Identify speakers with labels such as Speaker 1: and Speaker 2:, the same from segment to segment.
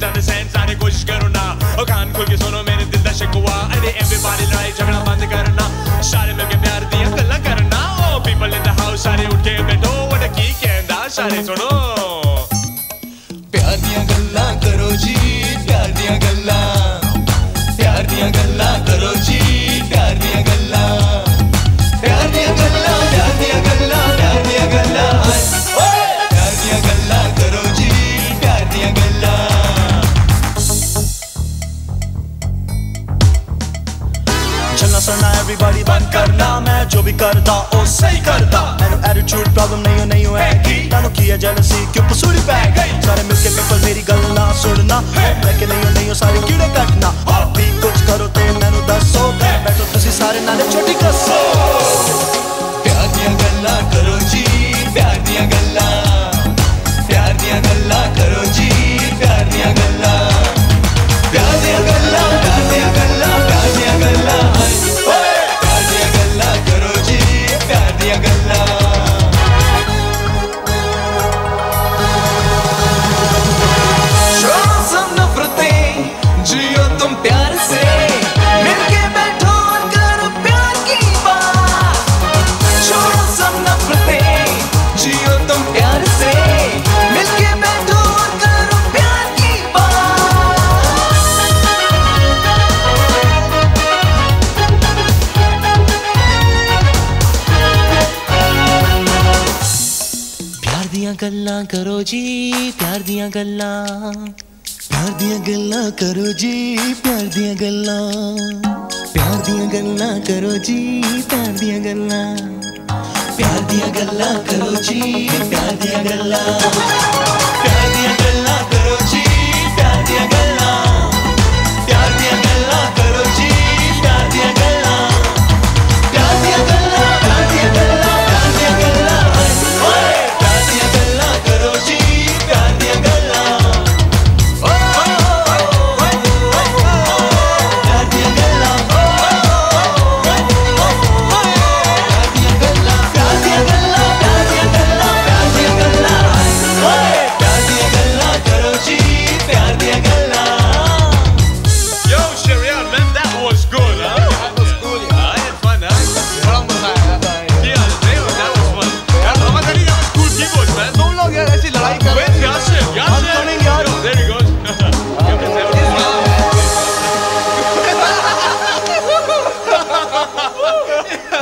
Speaker 1: कोशिश करो के सुनो मेरे दिल शिकवा अरे झगड़ा बंद करना सारे मिलके प्यार दिया करना house सारे उठ के बैठो what की कहंदा सारे सुनो
Speaker 2: प्यार दिया गल्ला करो जी
Speaker 3: चलना सुनना एवरीबॉडी बंद करना। मैं जो भी करता ओ सही करदा मैनू एटीट्यूड प्रॉब्लम नहीं है नहीं है। कि तानू की है जेलसी क्यों पसूड़ी पै गई? सारे मिलके पीपल मेरी गल ना सुनना। मैं के नहीं हो नहीं हो सारे
Speaker 2: प्यार दियाँ गल्लां करो जी, प्यार दिया गल्ला। प्यार दिया गल्ला करो जी, प्यार दिया गल्ला। प्यार दिया गल्ला करो जी, प्यार दिया गल्ला। प्यार
Speaker 3: दिया गल्ला करो जी प्यार दियाँ गल्लां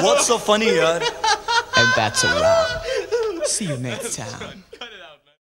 Speaker 3: What's so funny yaar
Speaker 4: And that's a wrap. See you next time.